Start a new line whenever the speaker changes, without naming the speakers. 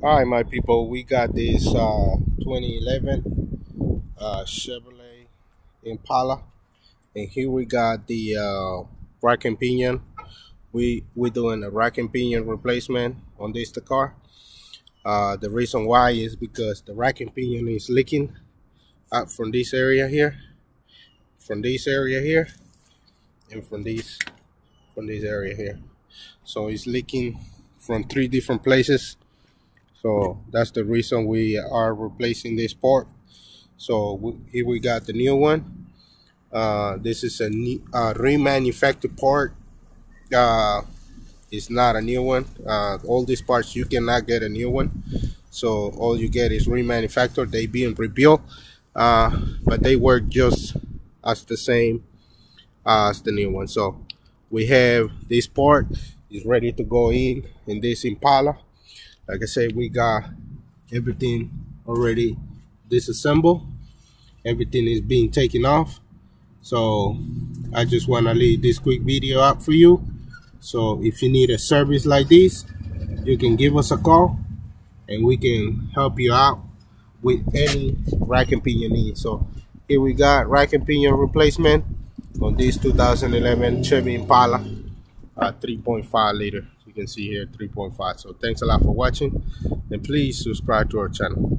All right, my people, we got this uh, 2011 uh, Chevrolet Impala, and here we got the uh, rack and pinion. We we're doing a rack and pinion replacement on this the car. Uh, the reason why is because the rack and pinion is leaking up from this area here, from this area here, and from this from this area here. So it's leaking from three different places so that's the reason we are replacing this part so we, here we got the new one. Uh, this is a new, uh, remanufactured part uh, it's not a new one. Uh, all these parts you cannot get a new one. So all you get is remanufactured. They being rebuilt. Uh, but they work just as the same as the new one. So we have this part is ready to go in in this Impala like I said, we got everything already disassembled. Everything is being taken off. So I just want to leave this quick video up for you. So if you need a service like this, you can give us a call and we can help you out with any rack and pinion need So here we got rack and pinion replacement on this 2011 Chevy Impala uh, 3.5 liter. You can see here 3.5 so thanks a lot for watching and please subscribe to our channel